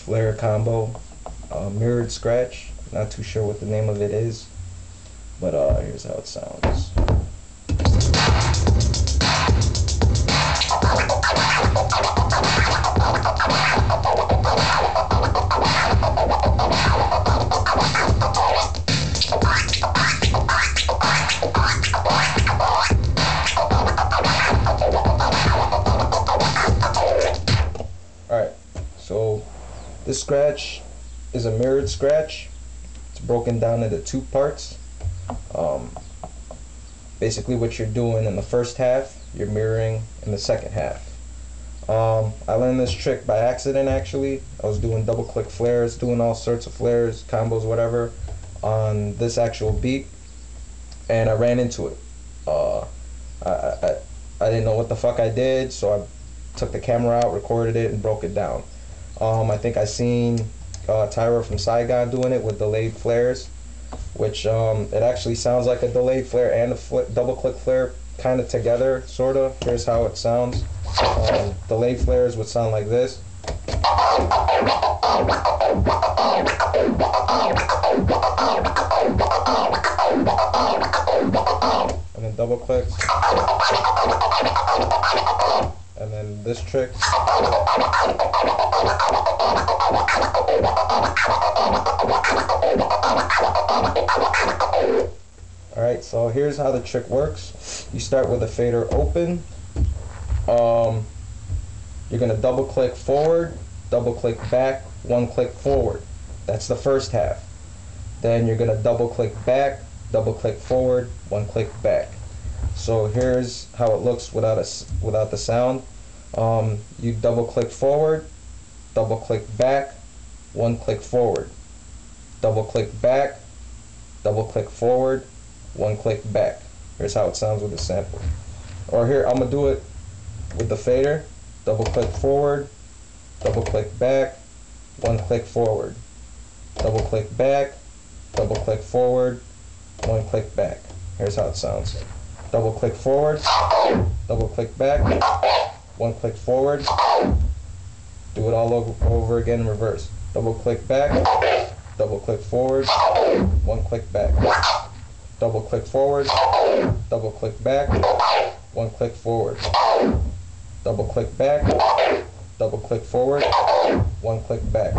Flare combo, uh, mirrored scratch. Not too sure what the name of it is, but uh, here's how it sounds. This scratch is a mirrored scratch. It's broken down into two parts. Um, basically, what you're doing in the first half, you're mirroring in the second half. Um, I learned this trick by accident actually. I was doing double click flares, doing all sorts of flares, combos, whatever, on this actual beat, and I ran into it. Uh, I, I, I didn't know what the fuck I did, so I took the camera out, recorded it, and broke it down. Um, I think I seen uh, Tyra from Saigon doing it with delayed flares, which um, it actually sounds like a delayed flare and a fl- double click flare kind of together, sort of. Here's how it sounds. Um, delayed flares would sound like this. And then double clicks. And then this trick. Alright, so here's how the trick works. You start with a fader open. Um, you're going to double click forward, double click back, one click forward. That's the first half. Then you're going to double click back, double click forward, one click back. So here's how it looks without a without the sound. Um, you double click forward, double click back, one click forward, double click back, double click forward, one click back. Here's how it sounds with the sample. Or here, I'm gonna do it with the fader. Double click forward, double click back, one click forward, double click back, double click forward, one click back. Here's how it sounds. Double click forward, double click back, one click forward, do it all over, again in reverse. Double click back, double click forward, one click back. Double click forward, double click back, one click forward. Double click back, double click forward, one click back.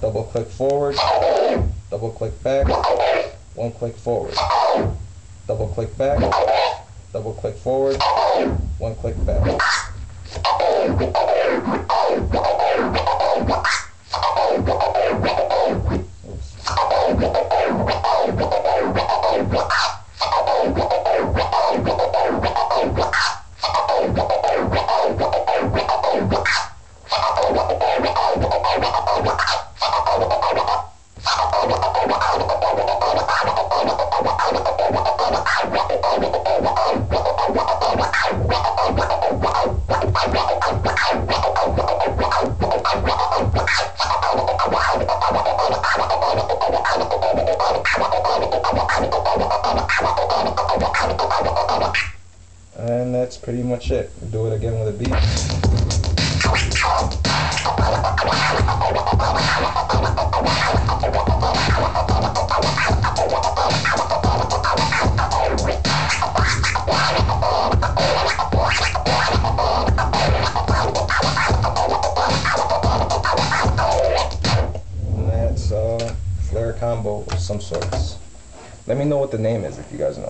Double click forward, double click back, one click forward. Double click back, double click forward, one click back. Oops. That's pretty much it. Do it again with a beat. That's uh, flare combo some sorts. Let me know what the name is if you guys know.